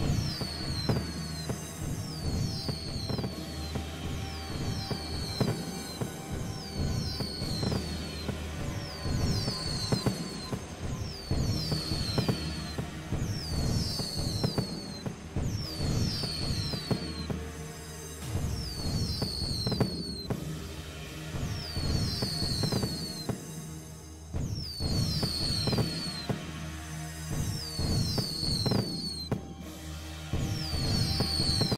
you